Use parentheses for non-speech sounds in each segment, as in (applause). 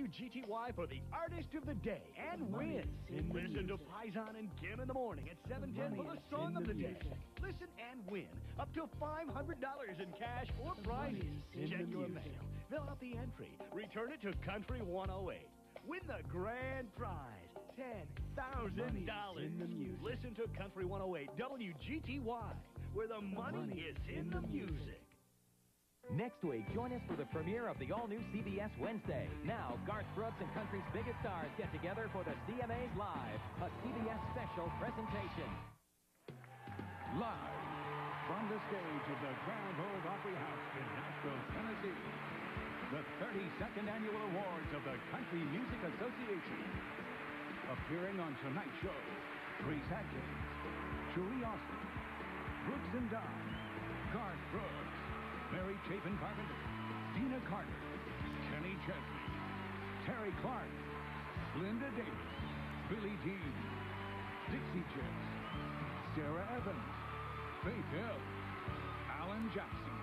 WGTY for the artist of the day and win. Listen to Paisan and Kim in the morning at 710 for the song of the day. Listen and win up to $500 in cash or prizes. Check your mail. Fill out the entry. Return it to Country 108. Win the grand prize. $10,000. Listen to Country 108 WGTY, where the money is in the music. Next week, join us for the premiere of the all-new CBS Wednesday. Now, Garth Brooks and country's biggest stars get together for the CMA's Live, a CBS special presentation. Live from the stage of the Grand Ole Opry House in Nashville, Tennessee, the 32nd Annual Awards of the Country Music Association. Appearing on tonight's show, Trace Adkins, Julie Austin, Brooks and Dunn, Garth Brooks, Mary Chapin Carpenter, Deana Carter, Kenny Chesney, Terri Clark, Linda Davis, Billy Dean, Dixie Chicks, Sara Evans, Faith Hill, Alan Jackson,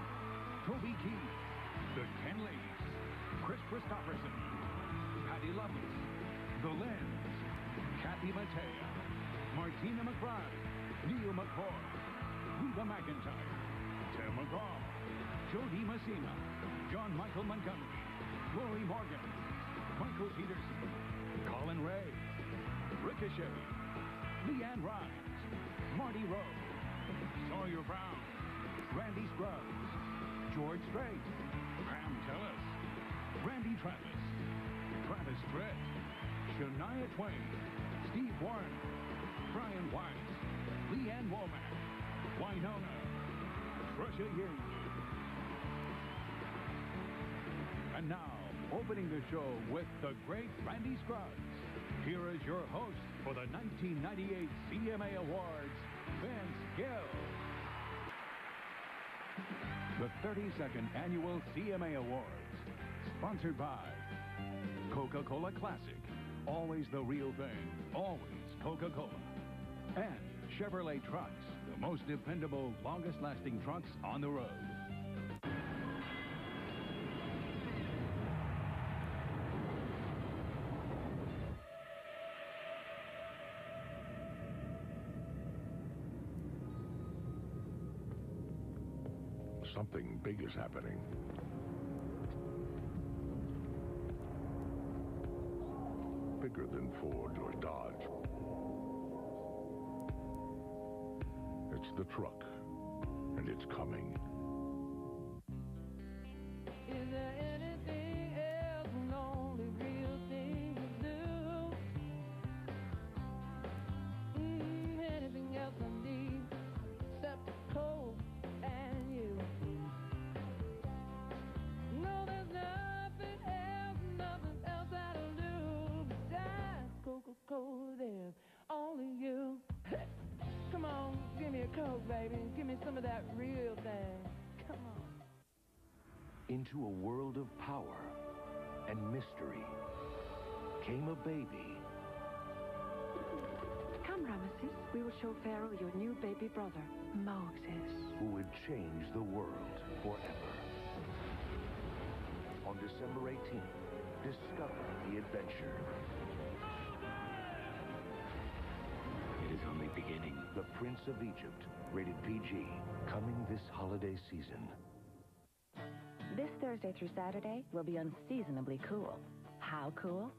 Toby Keith, The Ken Ladies, Kris Kristofferson, Patty Loveless, The Lynns, Kathy Mattea, Martina McBride, Neal McCoy, Reba McEntire, Tim McGraw, Jo Dee Messina, John Michael Montgomery, Lorrie Morgan, Michael Peterson, Collin Raye, Ricochet, LeAnn Rimes, Marty Rowe, Sawyer Brown, Randy Scruggs, George Strait, Pam Tillis, Randy Travis, Travis Tritt, Shania Twain, Steve Wariner, Brian Weiss, Lee Ann Womack, Wynonna, Trisha Yearn. And now, opening the show with the great Randy Scruggs. Here is your host for the 1998 CMA Awards, Vince Gill. The 32nd Annual CMA Awards, sponsored by Coca-Cola Classic. Always the real thing. Always Coca-Cola. And Chevrolet Trucks, the most dependable, longest-lasting trucks on the road. Something big is happening. Bigger than Ford or Dodge. It's the truck, and it's coming. Give me Coke, baby. Give me some of that real thing. Come on. Into a world of power and mystery came a baby. Come, Ramesses. We will show Pharaoh your new baby brother, Moses. who would change the world forever. On December 18th, discover the adventure. Is only beginning. The Prince of Egypt, rated PG, coming this holiday season. This Thursday through Saturday will be unseasonably cool. How cool?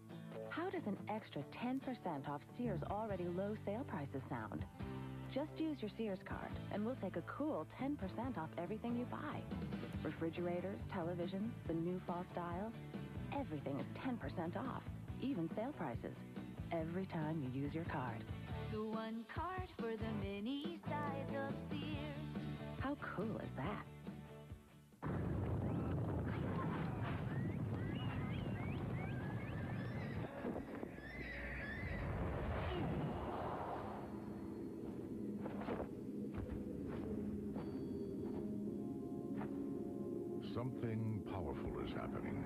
How does an extra 10% off Sears' already low sale prices sound? Just use your Sears card, and we'll take a cool 10% off everything you buy. Refrigerators, televisions, the new fall styles, everything is 10% off, even sale prices, every time you use your card. The one card for the many sides of Sears. How cool is that? Something powerful is happening.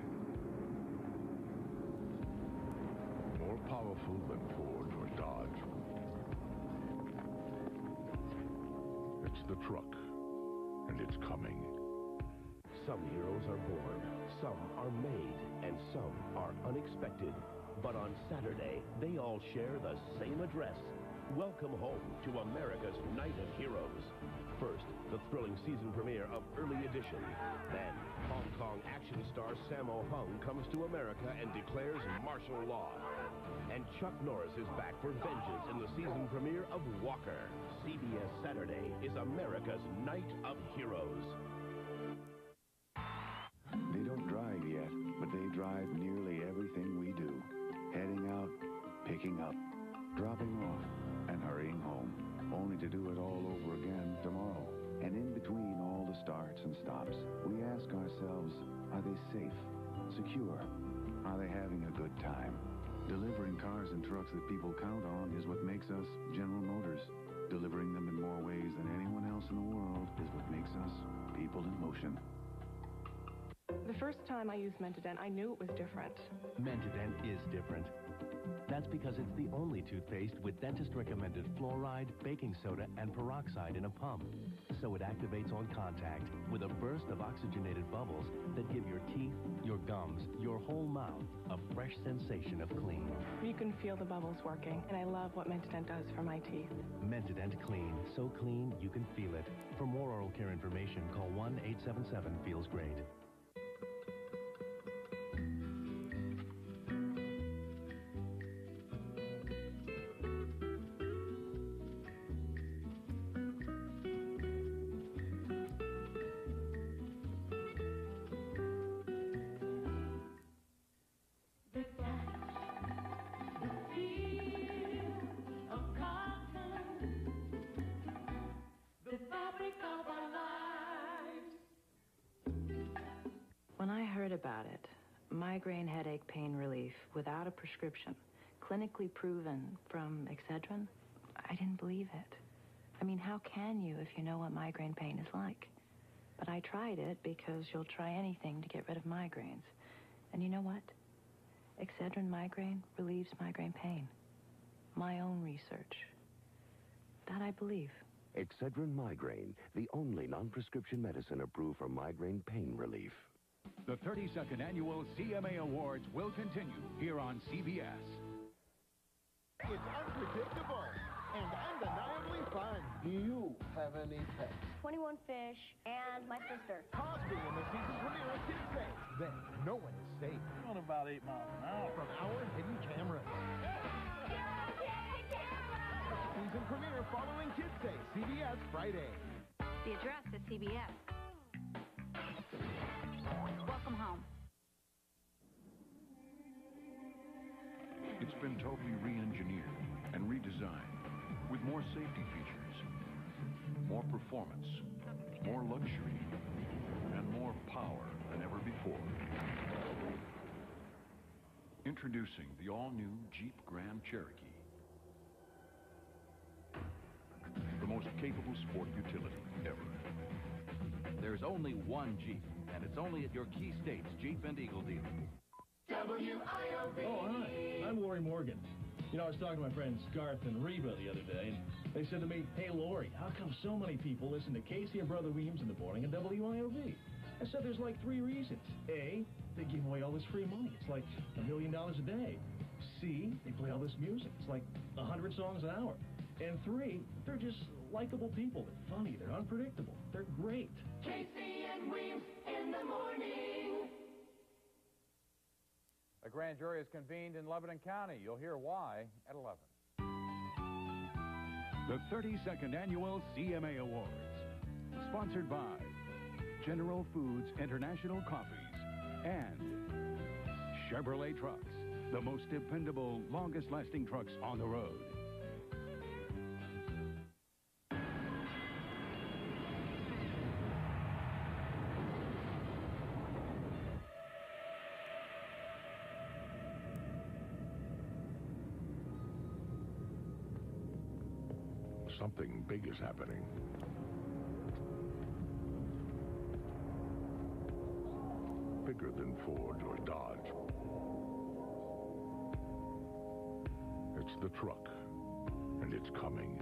More powerful than Ford the truck, and it's coming. Some heroes are born, some are made, and some are unexpected. But on Saturday, they all share the same address. Welcome home to America's Night of Heroes. First, the thrilling season premiere of Early Edition. Then, Hong Kong action star Sammo Hung comes to America and declares martial law. And Chuck Norris is back for vengeance in the season premiere of Walker. CBS Saturday is America's Night of Heroes. They don't drive yet, but they drive nearly everything we do. Heading out, picking up, dropping off, and hurrying home. Only to do it all over again tomorrow. And in between all the starts and stops, we ask ourselves, are they safe? Secure? Are they having a good time? Delivering cars and trucks that people count on is what makes us General Motors. Delivering them in more ways than anyone else in the world is what makes us people in motion. The first time I used Mentadent, I knew it was different. Mentadent is different. That's because it's the only toothpaste with dentist-recommended fluoride, baking soda, and peroxide in a pump. So it activates on contact with a burst of oxygenated bubbles that give your teeth, your gums, your whole mouth a fresh sensation of clean. You can feel the bubbles working, and I love what Mentadent does for my teeth. Mentadent Clean. So clean, you can feel it. For more oral care information, call 1-877-FEELS-GREAT. Try anything to get rid of migraines. And you know what? Excedrin migraine relieves migraine pain. My own research. That I believe. Excedrin Migraine, the only non-prescription medicine approved for migraine pain relief. The 32nd Annual CMA Awards will continue here on CBS. It's unpredictable and undeniably fun. Do you have any pets? 21 Fish and my sister. Cosby in the season premiere of Kids Day. Then no one is safe. Going about eight miles an hour. From our hidden cameras. Season premiere following Kids Day, CBS Friday. The address is CBS. Welcome home. It's been totally re-engineered and redesigned with more safety features, more performance, more luxury, and more power than ever before. Introducing the all-new Jeep Grand Cherokee. The most capable sport utility ever. There's only one Jeep, and it's only at your key states Jeep and Eagle dealer. WIOV. Oh, hi. I'm Lorrie Morgan. You know, I was talking to my friends Garth and Reba the other day, and they said to me, Hey, Lorrie, how come so many people listen to Casey and Brother Weems in the morning and WIOV? I said there's like three reasons. A, they give away all this free money. It's like a million dollars a day. C, they play all this music. It's like a hundred songs an hour. And three, they're just likable people. They're funny. They're unpredictable. They're great. Casey and Weems in the morning. A grand jury is convened in Lebanon County. You'll hear why at 11. The 32nd Annual CMA Awards. Sponsored by General Foods International Coffees and Chevrolet Trucks, the most dependable, longest lasting trucks on the road. Something big is happening. Bigger than Ford or Dodge. It's the truck, and it's coming.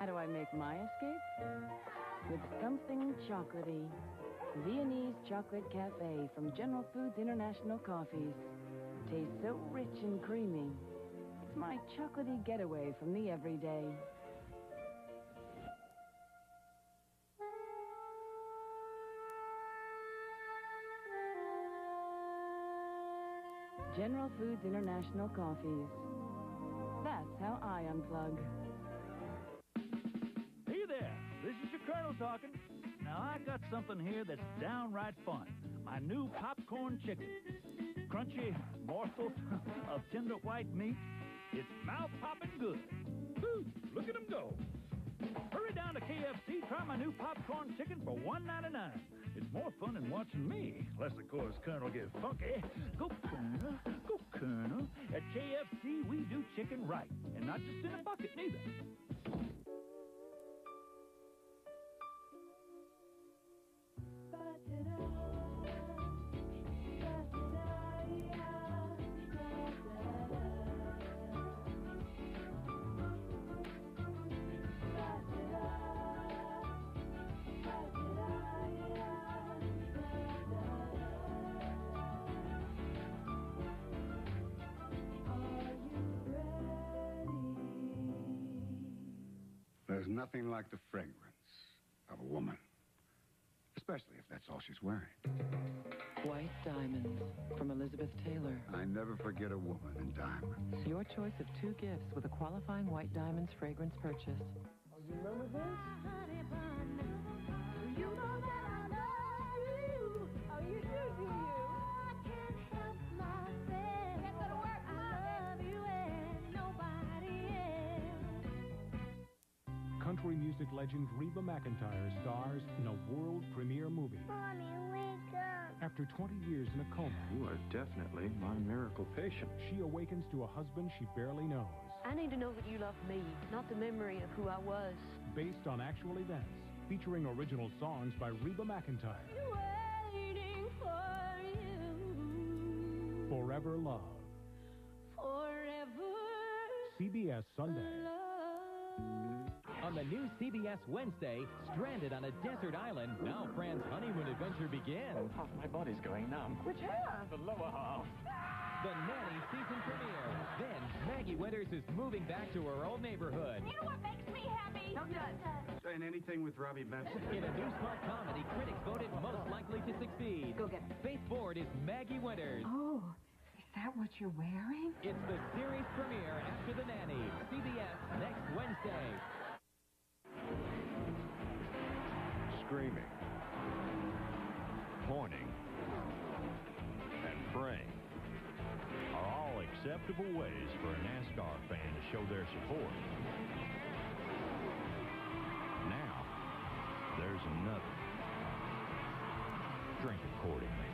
How do I make my escape? With something chocolatey. Viennese Chocolate Cafe from General Foods International Coffees. Tastes so rich and creamy. My chocolatey getaway from the everyday. General Foods International Coffees. That's how I unplug. Hey there, this is your Colonel talking. Now, I got something here that's downright fun. My new popcorn chicken. Crunchy morsel (laughs) of tender white meat. It's mouth-popping good. Look at them go. Hurry down to KFC, try my new popcorn chicken for $1.99. It's more fun than watching me. Unless, of course, Colonel gets funky. Go, Colonel. Go, Colonel. At KFC, we do chicken right. And not just in a bucket, neither. There's nothing like the fragrance of a woman, especially if that's all she's wearing. White Diamonds from Elizabeth Taylor. I never forget a woman in diamonds. Your choice of two gifts with a qualifying White Diamonds fragrance purchase. Oh, you remember this? Legend Reba McEntire stars in a world premiere movie. Mommy, wake up. After 20 years in a coma, You are definitely my miracle patient. she awakens to a husband she barely knows. I need to know that you love me, not the memory of who I was. Based on actual events, featuring original songs by Reba McEntire. Waiting for you. Forever Love. Forever. CBS Sunday. On the new CBS Wednesday, stranded on a desert island, now Fran's honeymoon adventure begins. Half my body's going numb. Which half? The lower half. The Nanny season premiere. Then Maggie Winters is moving back to her old neighborhood. You know what makes me happy? No, Saying anything with Robby Benson. In a new smart comedy, critics voted most likely to succeed. Go get Faith Ford is Maggie Winters. Oh, is that what you're wearing? It's the series premiere after The Nanny. CBS next Wednesday. Screaming, pointing, and praying are all acceptable ways for a NASCAR fan to show their support. Now, there's another. Drink accordingly.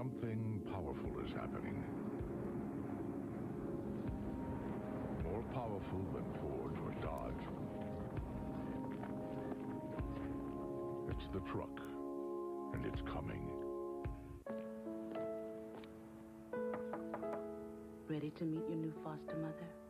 Something powerful is happening. More powerful than Ford or Dodge. It's the truck, and it's coming. Ready to meet your new foster mother?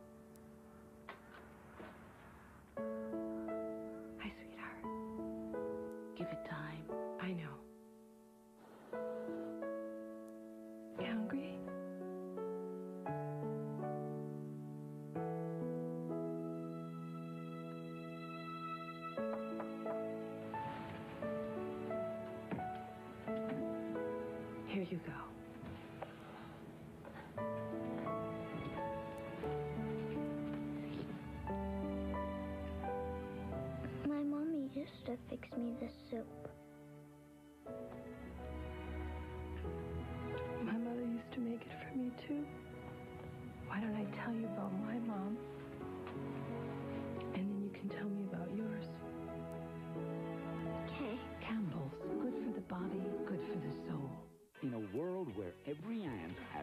Here you go. My mommy used to fix me the soup.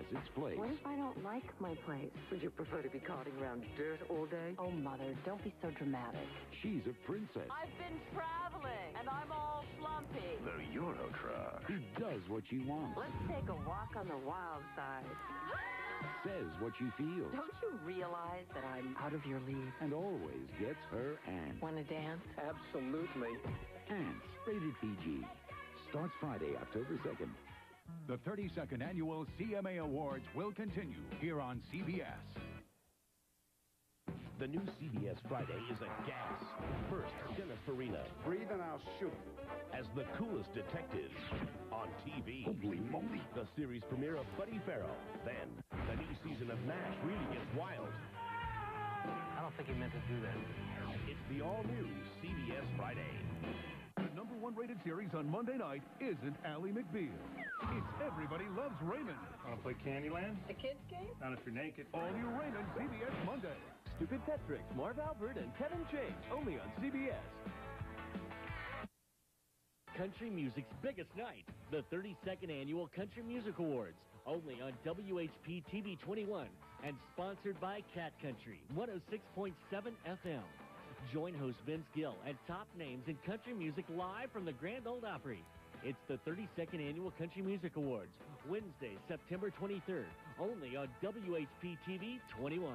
Has its place. What if I don't like my place? Would you prefer to be carting around dirt all day? Oh, Mother, don't be so dramatic. She's a princess. I've been traveling, and I'm all slumpy. The Euro Truck. He does what she wants. Let's take a walk on the wild side. (gasps) Says what she feels. Don't you realize that I'm out of your league? And always gets her ants. Want to dance? Absolutely. Ants. Rated PG. Starts Friday, October 2nd. The 32nd Annual CMA Awards will continue here on CBS. The new CBS Friday is a gas. First, Dennis Farina. Breathe and I'll shoot. As the coolest detective on TV. Holy moly. The series premiere of Buddy Faro. Then, the new season of MASH really gets wild. I don't think he meant to do that. It's the all-new CBS Friday. The number one rated series on Monday night isn't Ally McBeal. It's Everybody Loves Raymond. Want to play Candyland? A kid's game? Not if you're naked. All new Raymond, CBS Monday. Stupid Pet Tricks, Marv Albert and Kevin James, only on CBS. Country music's biggest night, the 32nd Annual Country Music Awards, only on WHP TV 21 and sponsored by Cat Country 106.7 FM. Join host Vince Gill and top names in country music live from the Grand Ole Opry. It's the 32nd Annual Country Music Awards, Wednesday, September 23rd, only on WHP TV 21.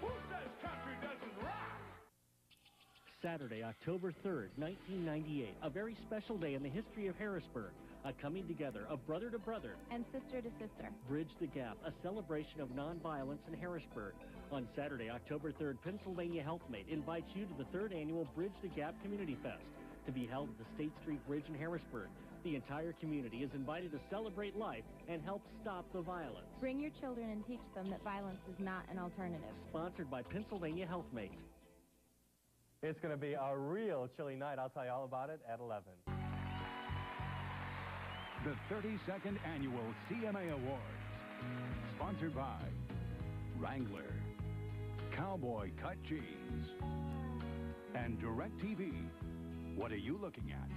Who says country doesn't rock? Saturday, October 3rd, 1998, a very special day in the history of Harrisburg, a coming together of brother to brother and sister to sister. Bridge the Gap, a celebration of nonviolence in Harrisburg. On Saturday, October 3rd, Pennsylvania Healthmate invites you to the third annual Bridge the Gap Community Fest to be held at the State Street Bridge in Harrisburg. The entire community is invited to celebrate life and help stop the violence. Bring your children and teach them that violence is not an alternative. Sponsored by Pennsylvania Healthmate. It's going to be a real chilly night. I'll tell you all about it at 11. The 32nd Annual CMA Awards. Sponsored by Wrangler, Cowboy Cut Jeans, and DirecTV. What are you looking at?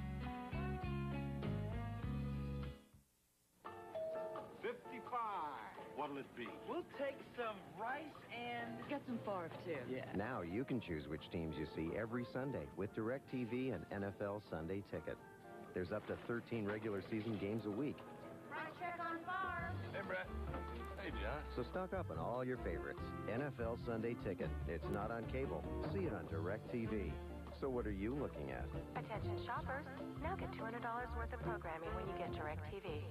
55. What'll it be? We'll take some rice and get some farf too. Yeah. Now you can choose which teams you see every Sunday with DirecTV and NFL Sunday Ticket. There's up to 13 regular season games a week. Right check on farm. Hey, Brett. Hey, John. So stock up on all your favorites. NFL Sunday Ticket. It's not on cable. See it on DirecTV. So what are you looking at? Attention shoppers, now get $200 worth of programming when you get DirecTV.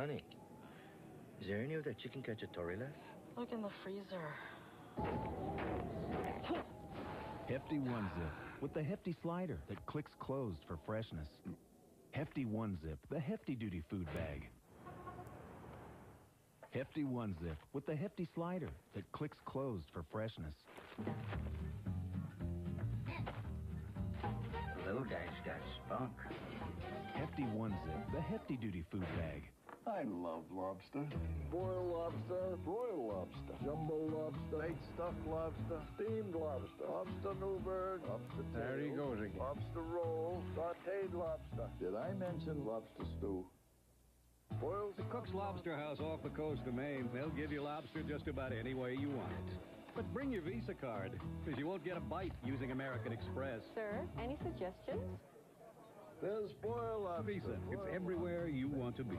Honey, is there any of that chicken cacciatore left? Look in the freezer. Hefty One Zip with the hefty slider that clicks closed for freshness. Hefty One Zip, the hefty duty food bag. Hefty One Zip with the hefty slider that clicks closed for freshness. Little guy's got spunk. Hefty One Zip, the hefty duty food bag. I love lobster. Boiled lobster, broiled lobster, jumbo lobster, baked stuffed lobster, steamed lobster, lobster Newburgh, lobster There he goes again. lobster roll, sauteed lobster. Did I mention lobster stew? Boiled The Cook's Lobster House off the coast of Maine. They'll give you lobster just about any way you want it. But bring your Visa card, because you won't get a bite using American Express. Sir, any suggestions? There's boiled lobster. Visa, it's everywhere you want to be.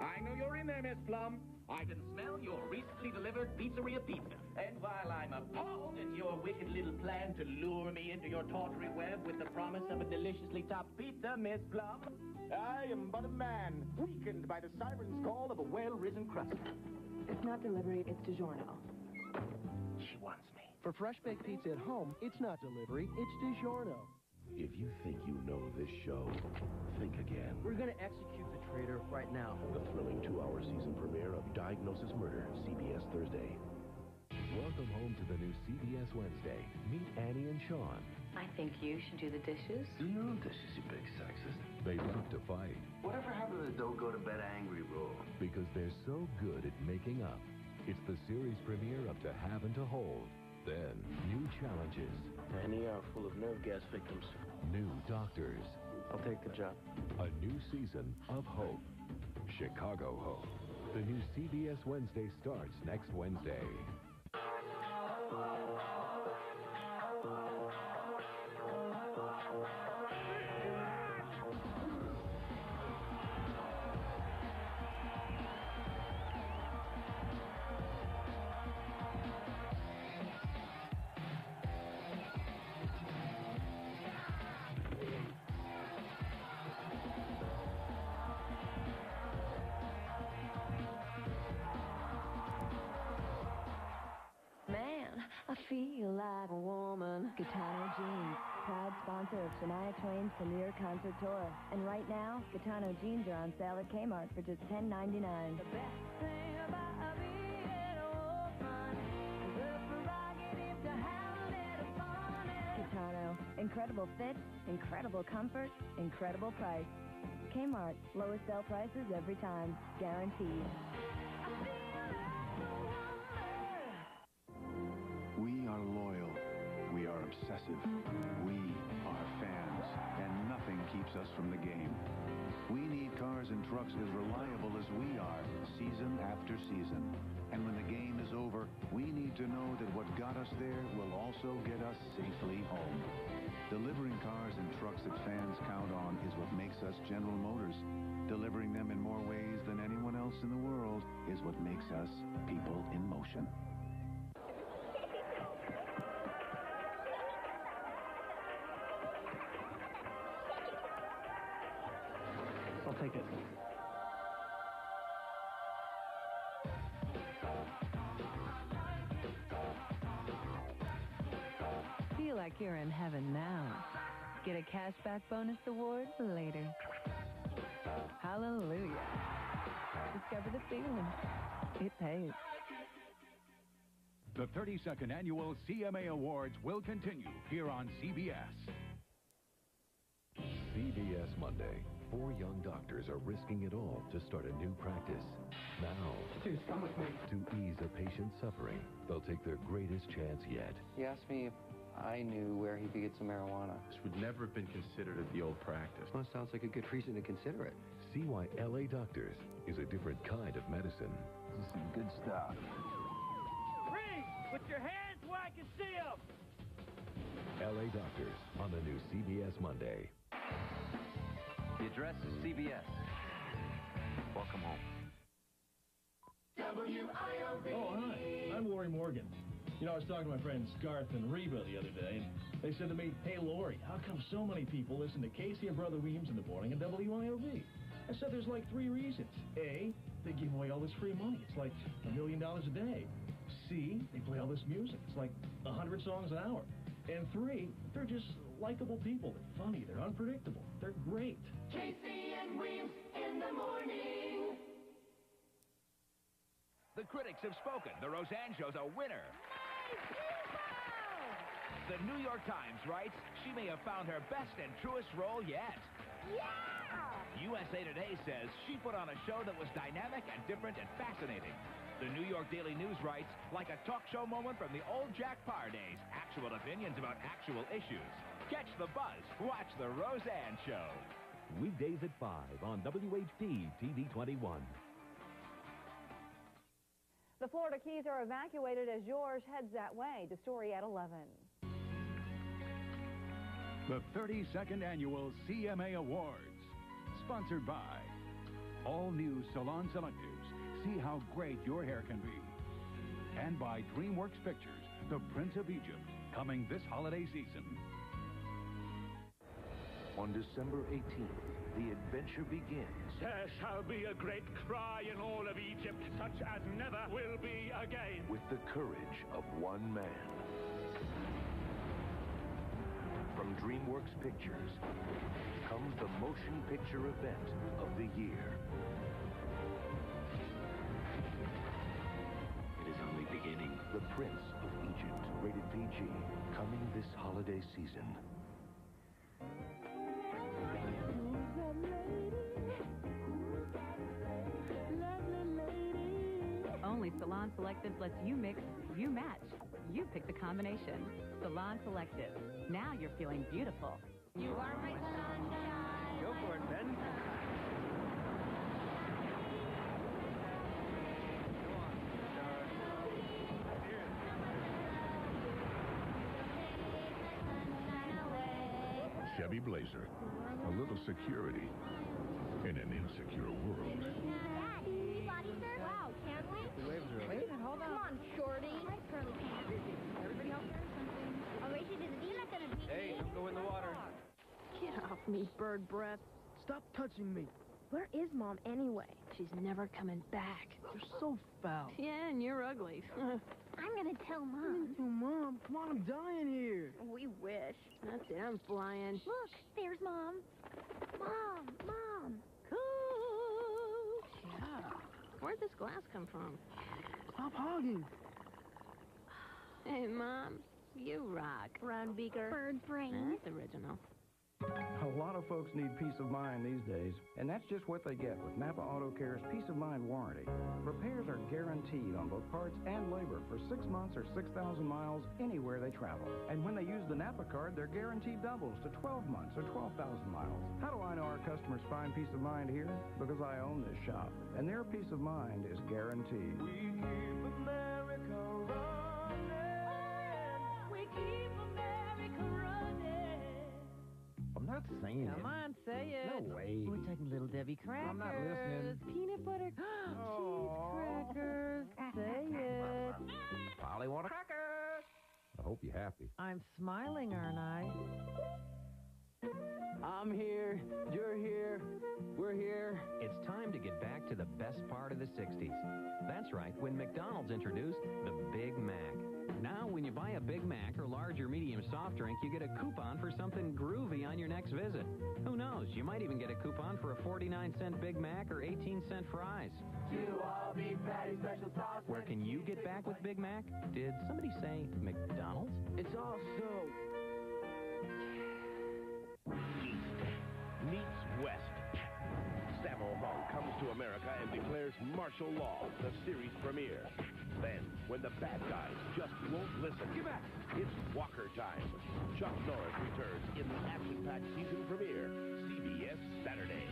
I know you're in there, Miss Plum. I can smell your recently delivered pizzeria pizza. And while I'm appalled at your wicked little plan to lure me into your tawdry web with the promise of a deliciously topped pizza, Miss Plum, I am but a man, weakened by the siren's call of a well-risen crust. It's not delivery, it's DiGiorno. She wants me. For fresh baked pizza at home, it's not delivery, it's DiGiorno. If you think you know this show, think again. We're going to execute the traitor right now. The thrilling two-hour season premiere of Diagnosis Murder, CBS Thursday. Welcome home to the new CBS Wednesday. Meet Annie and Sean. I think you should do the dishes. Do your own dishes, you big sexist. They love to fight Whatever happened to the don't go to bed angry rule? because they're so good at making up. It's the series premiere of To Have and to Hold. Then, new challenges, Any are full of nerve gas victims. new doctors, I'll take the job. a new season of Hope. Chicago Hope. The new CBS Wednesday starts next Wednesday. Of Shania Twain's premier concert tour. And right now, Gitano Jeans are on sale at Kmart for just $10.99. Gitano, incredible fit, incredible comfort, incredible price. Kmart, lowest sale prices every time, guaranteed. Obsessive. We are fans. And nothing keeps us from the game. We need cars and trucks as reliable as we are, season after season. And when the game is over, we need to know that what got us there will also get us safely home. Delivering cars and trucks that fans count on is what makes us General Motors. Delivering them in more ways than anyone else in the world is what makes us people in motion. I'll take it. Feel like you're in heaven now. Get a cashback bonus award later. Hallelujah. Discover the feeling. It pays. The 32nd Annual CMA Awards will continue here on CBS. CBS Monday. Four young doctors are risking it all to start a new practice. Now, Dude, come with me. to ease a patient's suffering, they'll take their greatest chance yet. He asked me if I knew where he could get some marijuana. This would never have been considered at the old practice. Well, sounds like a good reason to consider it. See why LA Doctors is a different kind of medicine. This is some good stuff. Freeze! Put your hands where I can see them! LA Doctors on the new CBS Monday. The address is CBS. Welcome home. Oh, hi. I'm Lorrie Morgan. You know, I was talking to my friends Garth and Reba the other day, and they said to me, Hey, Lorrie, how come so many people listen to Casey and Brother Weems in the morning and WIOV? I said there's like three reasons. A, they give away all this free money. It's like a million dollars a day. C, they play all this music. It's like a hundred songs an hour. And three, they're just likable people. They're funny. They're unpredictable. They're great. Casey and Weems in the morning. The critics have spoken. The Roseanne Show's a winner. The New York Times writes she may have found her best and truest role yet. Yeah! USA Today says she put on a show that was dynamic and different and fascinating. The New York Daily News writes, like a talk show moment from the old Jack Paar days, actual opinions about actual issues. Catch the buzz. Watch The Roseanne Show. Weekdays at 5 on WHP TV 21. The Florida Keys are evacuated as Georges heads that way. The story at 11. The 32nd Annual CMA Awards, sponsored by all new Salon Selectives. See how great your hair can be. And by DreamWorks Pictures, The Prince of Egypt, coming this holiday season. On December 18th, the adventure begins. There shall be a great cry in all of Egypt, such as never will be again. With the courage of one man. From DreamWorks Pictures comes the motion picture event of the year. It is only beginning. The Prince of Egypt, rated PG, coming this holiday season. Salon Selective lets you mix, you match. You pick the combination. Salon Selective. Now you're feeling beautiful. You are my sunshine. Go for it, Ben. Chevy Blazer. A little security in an insecure world. Come on, shorty. My curly pants. Everybody else wears something. I'll race you to the beach. You're not gonna beat Hey, me. don't go in the water. Get off me, bird breath. Stop touching me. Where is Mom anyway? She's never coming back. You're so foul. (laughs) Yeah, and you're ugly. (laughs) I'm gonna tell Mom. Oh, Mom, come on, I'm dying here. We wish. That's it, I'm flying. Look, there's Mom. Mom, Mom. Cool. Yeah. Where'd this glass come from? Stop hogging. Hey, Mom, you rock. Round beaker. Bird brain. That's original. A lot of folks need peace of mind these days, and that's just what they get with Napa Auto Care's Peace of Mind warranty. Repairs are guaranteed on both parts and labor for six months or 6,000 miles anywhere they travel. And when they use the Napa card, their guarantee doubles to 12 months or 12,000 miles. How do I know our customers find peace of mind here? Because I own this shop, and their peace of mind is guaranteed. We keep America. Saying Come it. on, say it. No way. We're talking little Debbie crackers. I'm not listening. Peanut butter (gasps) cheese crackers. Say it. Polly want a cracker. I hope you're happy. I'm smiling, aren't I? I'm here. You're here. We're here. It's time to get back to the best part of the 60s. That's right, when McDonald's introduced the Big Mac. Now, when you buy a Big Mac or large or medium soft drink, you get a coupon for something groovy on your next visit. Who knows? You might even get a coupon for a 49 cent Big Mac or 18 cent fries. Two all beef patty special sauce. Where can you get back with Big Mac? Did somebody say McDonald's? It's all so. East meets West. Sammo Hung comes to America and declares martial law, the series premiere. Then, when the bad guys just won't listen, Get back. it's Walker time. Chuck Norris returns in the action-packed season premiere, CBS Saturday.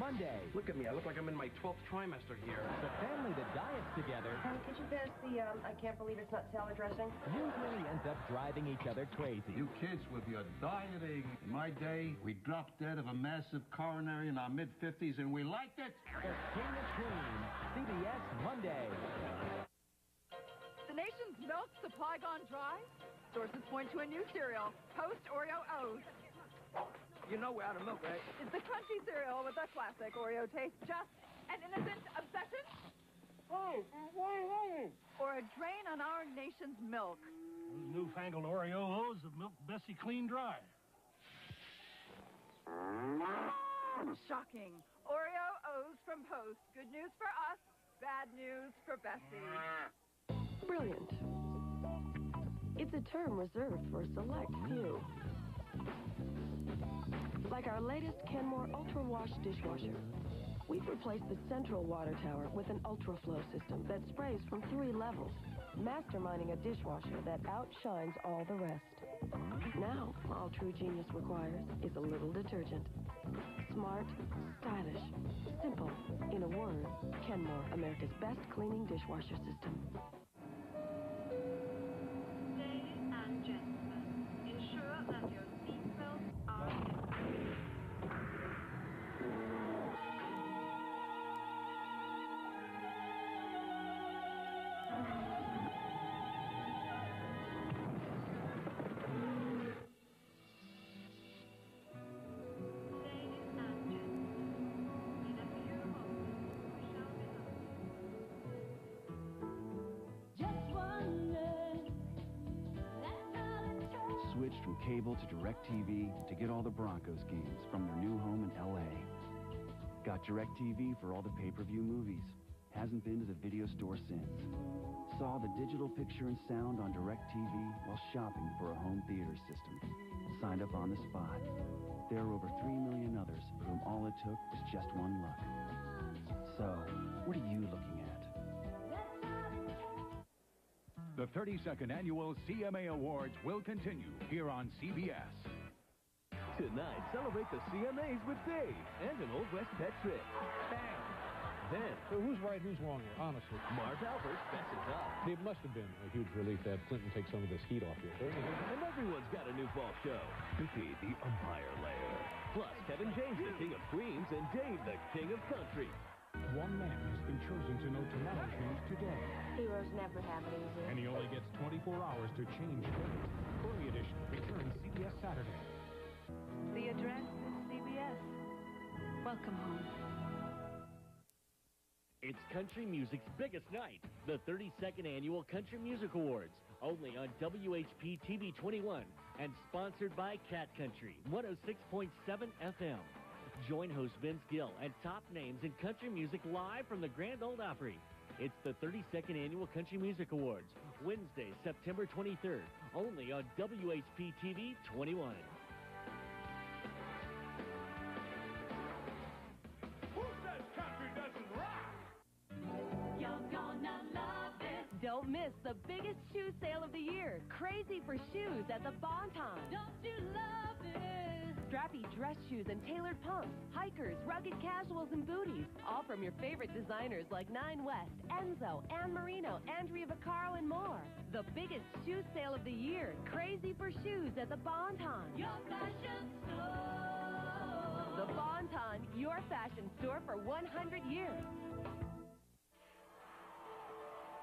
Monday, Look at me. I look like I'm in my 12th trimester here. the family that diets together Um, could you pass the, um, I can't believe it's not salad dressing? usually ends up driving each other crazy. You kids with your dieting. In my day, we dropped dead of a massive coronary in our mid-50s, and we liked it. The King of Cream, CBS Monday. The nation's milk supply gone dry? Sources point to a new cereal, Post Oreo O's. You know we're out of milk, right? Is the crunchy cereal with a classic Oreo taste just an innocent obsession? Oh, Or a drain on our nation's milk? Those newfangled Oreos have milked Bessie clean dry. Shocking. Oreo O's from Post. Good news for us, bad news for Bessie. Brilliant. It's a term reserved for a select few. Like our latest Kenmore Ultra Wash dishwasher. We've replaced the central water tower with an ultra flow system that sprays from three levels, masterminding a dishwasher that outshines all the rest. Now, all true genius requires is a little detergent. Smart, stylish, simple. In a word, Kenmore, America's best cleaning dishwasher system. Ladies and gentlemen, ensure that your cable to DirecTV to get all the Broncos games from their new home in L.A. Got DirecTV for all the pay-per-view movies. Hasn't been to the video store since. Saw the digital picture and sound on DirecTV while shopping for a home theater system. Signed up on the spot. There are over 3 million others for whom all it took was just one look. So, what are you looking at? The 32nd Annual CMA Awards will continue here on CBS. Tonight, celebrate the CMAs with Dave and an Old West pet trick. Bang! Then, So who's right, who's wrong here, honestly? Marv Albert fesses up. It must have been a huge relief to have Clinton take some of this heat off you. And everyone's got a new fall show. Cookie, the umpire layer. Plus, Kevin James, the king of queens, and Dave, the king of country. One man has been chosen to know tomorrow's news today, Heroes never have it easy. and he only gets 24 hours to change fate. Early edition returns CBS Saturday. The address is CBS. Welcome home. It's country music's biggest night, the 32nd Annual Country Music Awards, only on WHP TV 21 and sponsored by Cat Country 106.7 FM. Join host Vince Gill and top names in country music live from the Grand Ole Opry. It's the 32nd Annual Country Music Awards, Wednesday, September 23rd, only on WHP TV 21. Don't miss the biggest shoe sale of the year. Crazy for shoes at the Bonton. Don't you love it? Strappy dress shoes and tailored pumps, hikers, rugged casuals, and booties. All from your favorite designers like Nine West, Enzo, Anne Marino, Andrea Vaccaro, and more. The biggest shoe sale of the year. Crazy for shoes at the Bonton. Your fashion store. The Bonton, your fashion store for 100 years.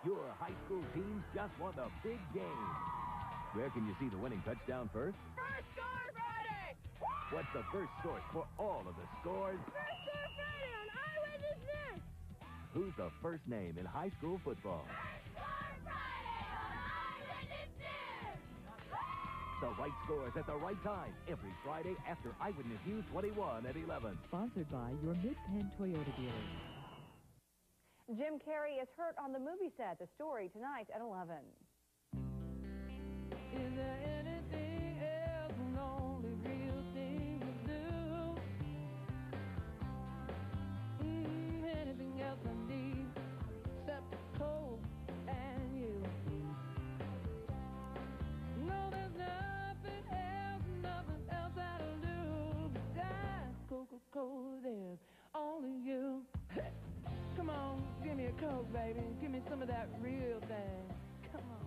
Your high school teams just won the big game. Where can you see the winning touchdown first? First Score Friday! What's the first source for all of the scores? First Score Friday on Eyewitness News! Who's the first name in high school football? First Score Friday on Eyewitness News! The right scores at the right time every Friday after Eyewitness News 21 at 11. Sponsored by your Mid-Penn Toyota dealers. Jim Carrey is hurt on the movie set. The story tonight at 11. Is there anything else an only real thing to do? Mm, anything else I need except cold and you? No, there's nothing else, nothing else that'll do besides Coca-Cola. There's only you. Come on, give me a Coke, baby. Give me some of that real thing. Come on.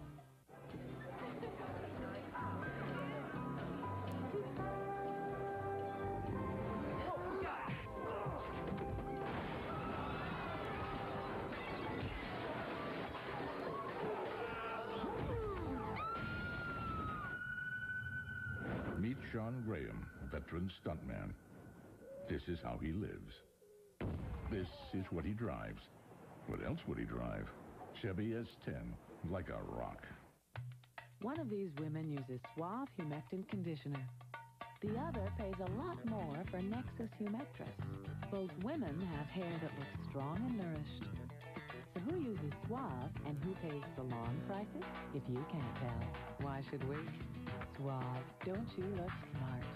Meet Sean Graham, veteran stuntman. This is how he lives. This is what he drives. What else would he drive? Chevy S10, like a rock. One of these women uses Suave Humectant Conditioner. The other pays a lot more for Nexxus Humectress. Both women have hair that looks strong and nourished. So who uses Suave and who pays the lawn prices? If you can't tell, why should we? Suave, don't you look smart?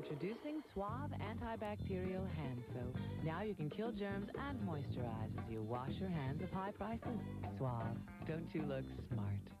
Introducing Suave Antibacterial Hand Soap. Now you can kill germs and moisturize as you wash your hands of high prices. Suave, don't you look smart?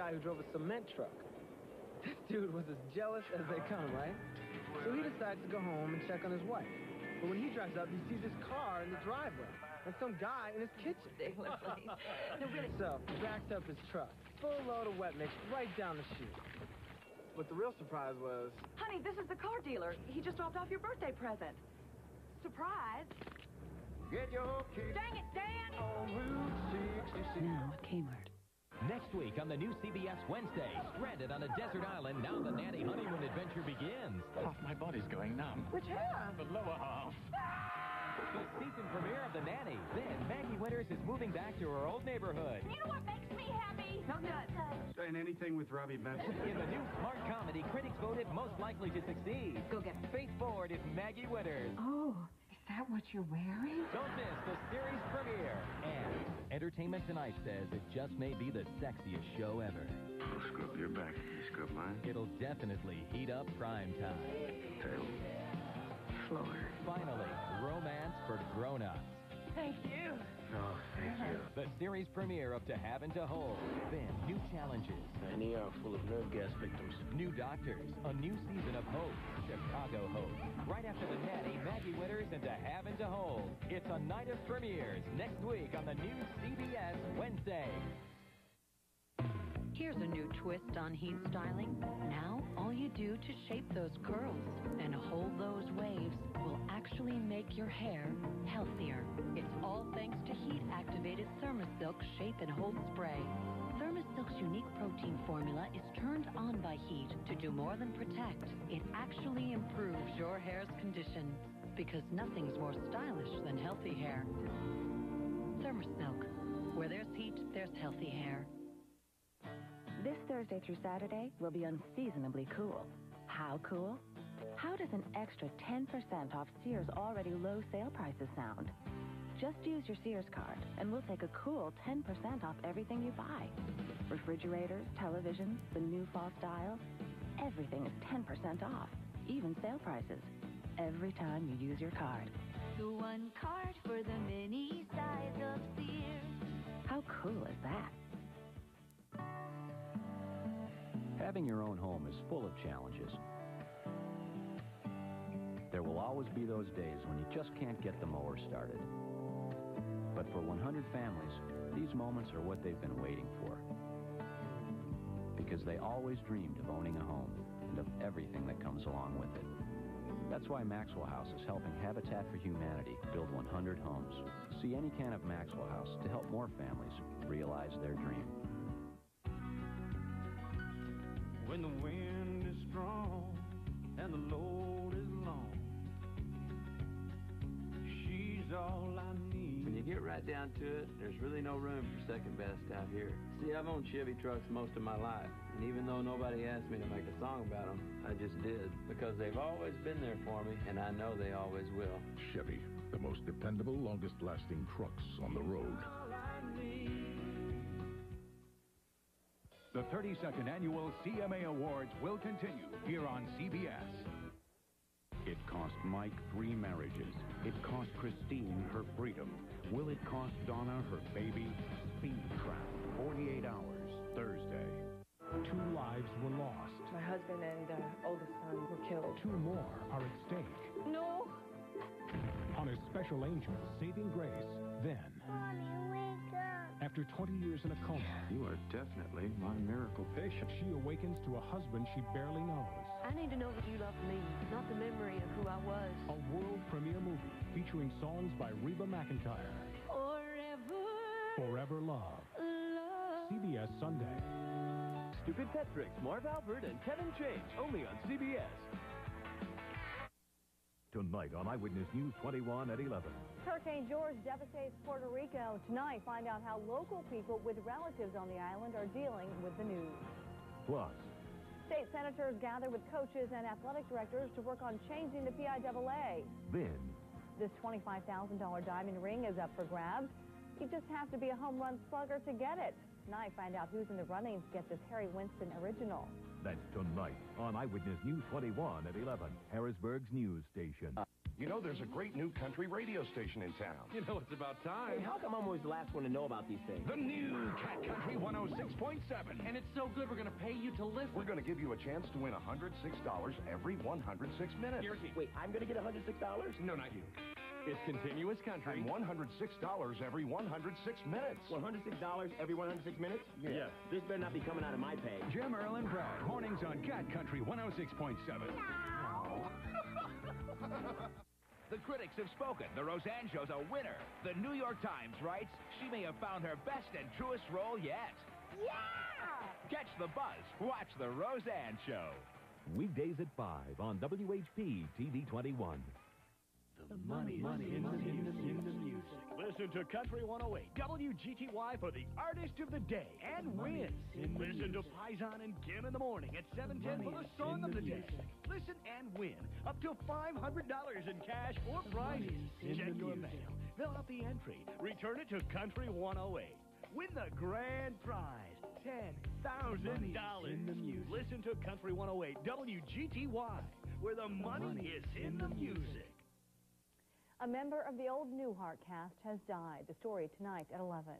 Guy who drove a cement truck. This dude was as jealous as they come, right? So he decides to go home and check on his wife. But when he drives up, he sees his car in the driveway and some guy in his kitchen. Ridiculously. (laughs) No, really. So he backs up his truck, full load of wet mix right down the chute. But the real surprise was... Honey, this is the car dealer. He just dropped off your birthday present. Surprise. Get your kids Dang it, Dan! on Route 66. Now at Kmart. Next week on the new CBS Wednesday, stranded on a desert island, now the nanny honeymoon adventure begins. Half my body's going numb. Which half? The lower half. The season premiere of The Nanny. Then Maggie Winters is moving back to her old neighborhood. You know what makes me happy? Not nuts. Saying anything with Robby Benson. In the new smart comedy, critics voted most likely to succeed. Go get it. Faith Ford is Maggie Winters. Oh, is that what you're wearing? Don't miss the series premiere. And Entertainment Tonight says it just may be the sexiest show ever. I'll scrub your back. You scrub mine. It'll definitely heat up prime time. Tail. Floor. Finally, romance for grown-ups. Thank you. Oh, thank you. (laughs) The series premiere of To Have and To Hold. Then new challenges, An ER full of nerve gas victims. new doctors, a new season of Hope, Chicago Hope. Right after the nanny, Maggie Winters and To Have and To Hold. It's a night of premieres next week on the new CBS Wednesday. Here's a new twist on heat styling. Now, all you do to shape those curls and hold those waves will actually make your hair healthier. It's all thanks to heat-activated Thermosilk Shape and Hold Spray. Thermosilk's unique protein formula is turned on by heat to do more than protect. It actually improves your hair's condition because nothing's more stylish than healthy hair. Thermosilk. Where there's heat, there's healthy hair. This Thursday through Saturday will be unseasonably cool. How cool? How does an extra 10% off Sears' already low sale prices sound? Just use your Sears card, and we'll take a cool 10% off everything you buy. Refrigerators, televisions, the new fall styles. Everything is 10% off, even sale prices. Every time you use your card. The one card for the mini size of Sears. How cool is that? Having your own home is full of challenges. There will always be those days when you just can't get the mower started. But for 100 families, these moments are what they've been waiting for. Because they always dreamed of owning a home and of everything that comes along with it. That's why Maxwell House is helping Habitat for Humanity build 100 homes. See any can of Maxwell House to help more families realize their dream. When the wind is strong and the load is long, she's all I need. When you get right down to it, there's really no room for second best out here. See, I've owned Chevy trucks most of my life, and even though nobody asked me to make a song about them, I just did because they've always been there for me, and I know they always will. Chevy, the most dependable, longest lasting trucks on the road. The 32nd Annual CMA Awards will continue here on CBS. It cost Mike three marriages. It cost Christine her freedom. Will it cost Donna her baby? Speed Trap, 48 hours, Thursday. Two lives were lost. My husband and uh, oldest son were killed. Two more are at stake. No! On a special angel, saving grace, then, Mommy, wake up. after 20 years in a coma, You are definitely my miracle patient. she awakens to a husband she barely knows. I need to know that you love me, not the memory of who I was. A world premiere movie featuring songs by Reba McEntire. Forever. Forever Love. CBS Sunday. Stupid Pet Tricks, Marv Albert and Kevin James, only on CBS. Tonight on Eyewitness News 21 at 11. Hurricane Georges devastates Puerto Rico. Tonight, find out how local people with relatives on the island are dealing with the news. Plus, State senators gather with coaches and athletic directors to work on changing the PIAA. then, This $25,000 diamond ring is up for grabs. You just have to be a home run slugger to get it. Tonight, find out who's in the running to get this Harry Winston original. That's tonight on Eyewitness News 21 at 11, Harrisburg's news station. You know, there's a great new country radio station in town. You know, it's about time. Hey, how come I'm always the last one to know about these things? The new Cat Country 106.7. And it's so good, we're going to pay you to listen. We're going to give you a chance to win $106 every 106 minutes. Wait, I'm going to get $106? No, not you. It's continuous country. And $106 every 106 minutes. $106 every 106 minutes? Yeah. This better not be coming out of my pay. Jim Earl and Brad, Mornings on Cat Country 106.7. (laughs) The critics have spoken. The Roseanne Show's a winner. The New York Times writes she may have found her best and truest role yet. Yeah! Catch the buzz. Watch The Roseanne Show. Weekdays at 5 on WHP TV 21. The money, money, in, the, in, the, in the music. Listen to Country 108 WGTY for the artist of the day and win. Listen to Paisan and Kim in the morning at 710 for the song of the day. Listen and win up to $500 in cash or prizes. Check your mail. Fill out the entry. Return it to Country 108. Win the grand prize. $10,000. Listen to Country 108 WGTY, where the money is in the music. A member of the old Newhart cast has died. The story tonight at 11.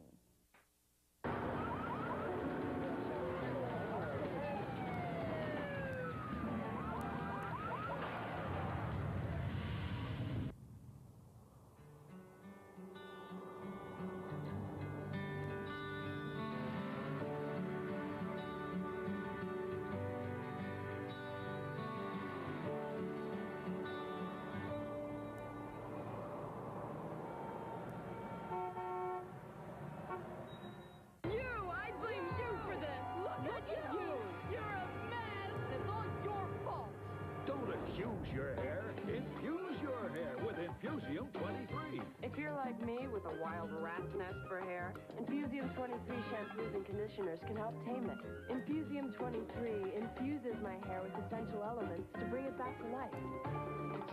You're like me with a wild rat's nest for hair, Infusium 23 shampoos and conditioners can help tame it. Infusium 23 infuses my hair with essential elements to bring it back to life.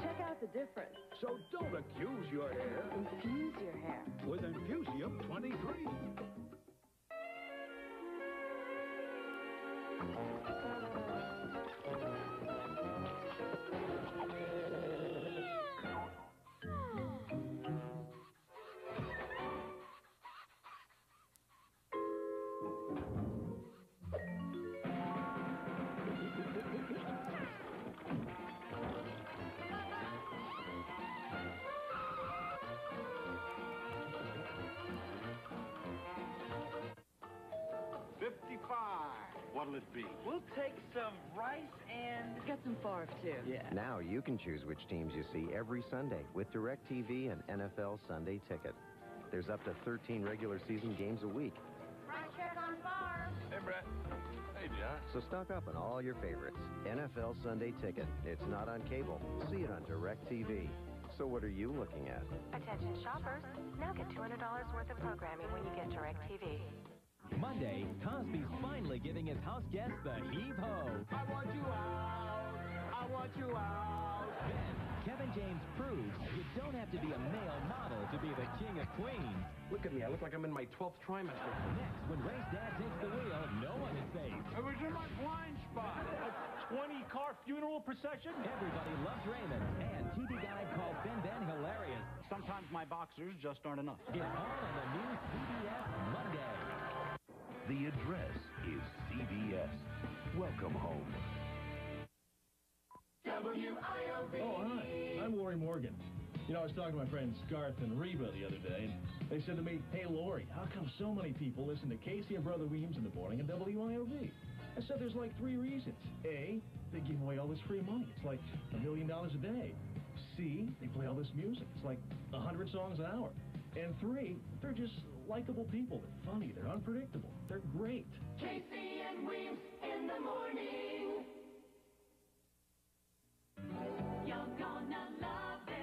Check out the difference. So don't accuse your hair Infuse your hair. with Infusium 23. Get some farf, too. Yeah. Now you can choose which teams you see every Sunday with DirecTV and NFL Sunday Ticket. There's up to 13 regular season games a week, Right check on farm. Hey, Brett. Hey, John. so stock up on all your favorites. NFL Sunday Ticket. It's not on cable. See it on DirecTV. So what are you looking at? Attention shoppers, now get $200 worth of programming when you get DirecTV. Monday, Cosby's finally giving his house guests the heave-ho. I want you out! I want you out! Then, Kevin James proves you don't have to be a male model to be the king of queens. Look at me. I look like I'm in my 12th trimester. Next, when Ray's dad takes the wheel, no one is safe. I was in my blind spot. A 20-car funeral procession? Everybody loves Raymond, and TV guide called Ben Ben hilarious. Sometimes my boxers just aren't enough. It's all on the new CBS Monday. The address is CBS. Welcome home. Oh, hi. I'm Lorrie Morgan. You know, I was talking to my friends Garth and Reba the other day, and they said to me, Hey, Lorrie, how come so many people listen to Casey and Brother Weems in the morning and WIOV? I said there's like three reasons. A, they give away all this free money. It's like a million dollars a day. C, they play all this music. It's like a hundred songs an hour. And three, they're just likable people. They're funny. They're unpredictable. They're great. Casey and Weems in the morning.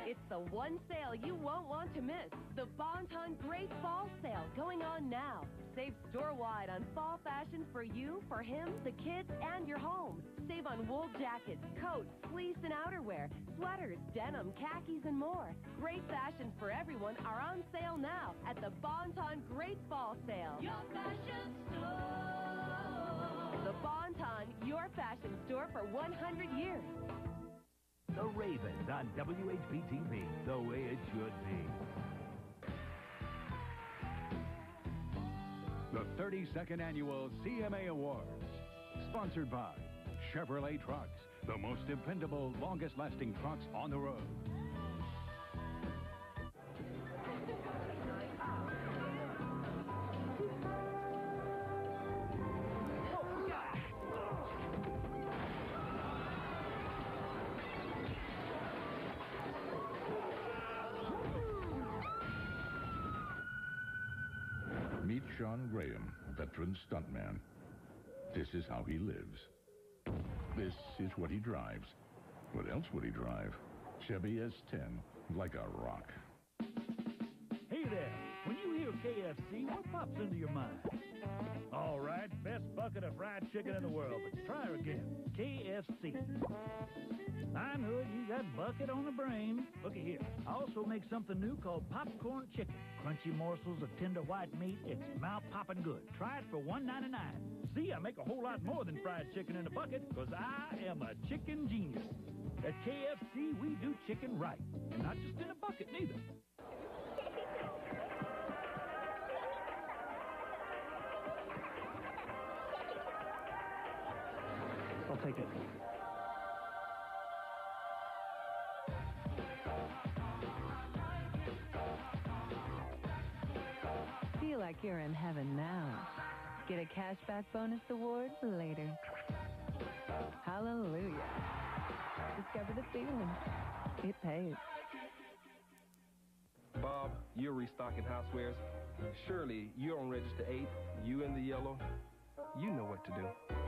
It's the one sale you won't want to miss. The Bonton Great Fall Sale going on now. Save store-wide on fall fashion for you, for him, the kids, and your home. Save on wool jackets, coats, fleece and outerwear, sweaters, denim, khakis, and more. Great fashion for everyone are on sale now at the Bonton Great Fall Sale. Your fashion store. The Bonton, your fashion store for 100 years. The Ravens on WHP TV, the way it should be. The 32nd Annual CMA Awards. Sponsored by Chevrolet Trucks, the most dependable, longest lasting trucks on the road. Sean Graham, veteran stuntman. This is how he lives. This is what he drives. What else would he drive? Chevy S10, like a rock. Hey there. When you hear KFC, what pops into your mind? All right, best bucket of fried chicken in the world, but try her again. KFC. I'm Hood, you got bucket on the brain. Looky here. I also make something new called popcorn chicken. Crunchy morsels of tender white meat. It's mouth-popping good. Try it for $1.99. See, I make a whole lot more than fried chicken in a bucket, because I am a chicken genius. At KFC, we do chicken right. And not just in a bucket, neither. I'll take it. Feel like you're in heaven now. Get a cashback bonus award later. Hallelujah. Discover the feeling. It pays. Bob, you're restocking housewares. Surely you're on register 8, you in the yellow. You know what to do.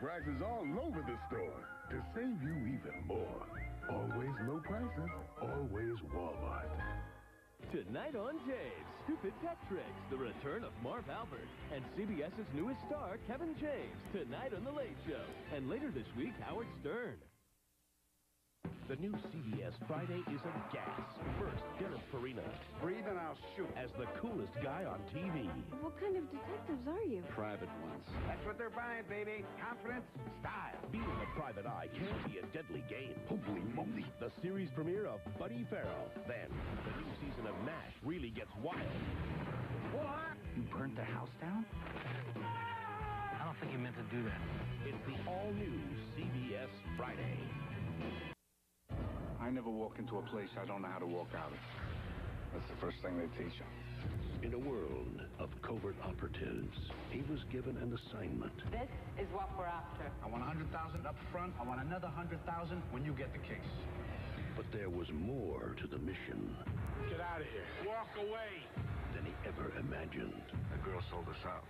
Prices all over the store to save you even more. Always low prices, always Walmart. Tonight on James, Stupid Pet Tricks, the return of Marv Albert, and CBS's newest star, Kevin James, tonight on The Late Show. And later this week, Howard Stern. The new CBS Friday is a gas. First, Dennis Farina. Breathe and I'll shoot. As the coolest guy on TV. What kind of detectives are you? Private ones. That's what they're buying, baby. Confidence, style. Being a private eye can be a deadly game. Holy moly. The series premiere of Buddy Faro. Then, the new season of MASH really gets wild. What? You burnt the house down? I don't think you meant to do that. It's the all-new CBS Friday. I never walk into a place I don't know how to walk out of. That's the first thing they teach you. In a world of covert operatives, he was given an assignment. This is what we're after. I want a hundred thousand up front. I want another hundred thousand when you get the case. But there was more to the mission Get out of here. Walk away. than he ever imagined. The girl sold us out.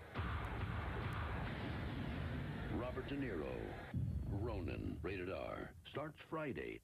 Robert De Niro, Ronin, rated R, starts Friday.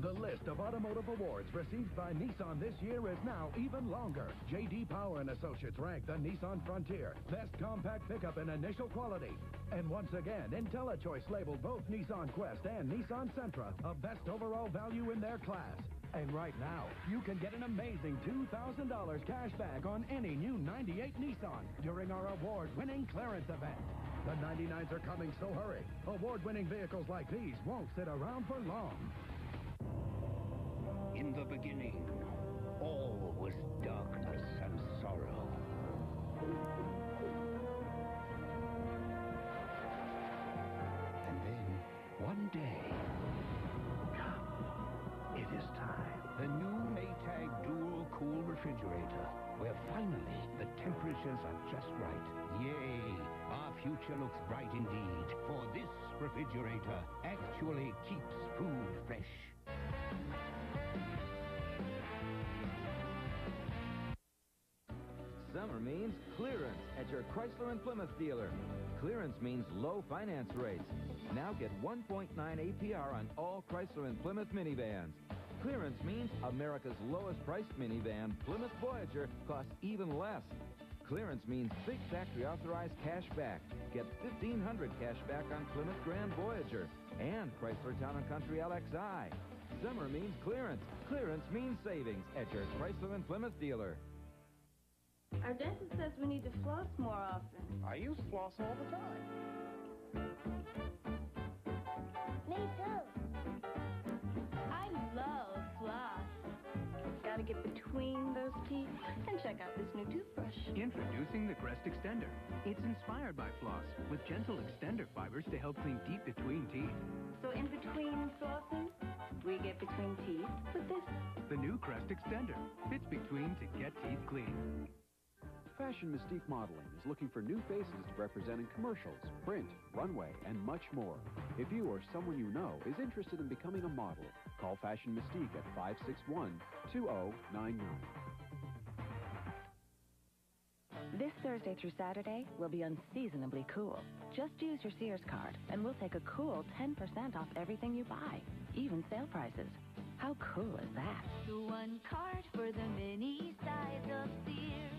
The list of automotive awards received by Nissan this year is now even longer. J.D. Power and Associates ranked the Nissan Frontier best compact pickup in initial quality. And once again, IntelliChoice labeled both Nissan Quest and Nissan Sentra a best overall value in their class. And right now, you can get an amazing $2,000 cash back on any new 98 Nissan during our award-winning clearance event. The 99s are coming, so hurry. Award-winning vehicles like these won't sit around for long. In the beginning, all was darkness and sorrow. And then, one day, come, it is time. The new Maytag Dual Cool Refrigerator, where finally the temperatures are just right. Yay, our future looks bright indeed, for this refrigerator actually keeps food fresh. Summer means clearance at your Chrysler and Plymouth dealer. Clearance means low finance rates. Now get 1.9 APR on all Chrysler and Plymouth minivans. Clearance means America's lowest priced minivan, Plymouth Voyager, costs even less. Clearance means big factory authorized cash back. Get 1500 cash back on Plymouth Grand Voyager and Chrysler Town and Country LXI. Summer means clearance. Clearance means savings at your Chrysler and Plymouth dealer. Our dentist says we need to floss more often. I use floss all the time. Me too. Gotta get between those teeth and check out this new toothbrush. Introducing the Crest Extender. It's inspired by floss with gentle extender fibers to help clean deep between teeth. So in between flossing, we get between teeth with this. The new Crest Extender fits between to get teeth clean. Fashion Mystique Modeling is looking for new faces to represent in commercials, print, runway, and much more. If you or someone you know is interested in becoming a model, call Fashion Mystique at 561-2099. This Thursday through Saturday will be unseasonably cool. Just use your Sears card, and we'll take a cool 10% off everything you buy, even sale prices. How cool is that? The one card for the many size of Sears.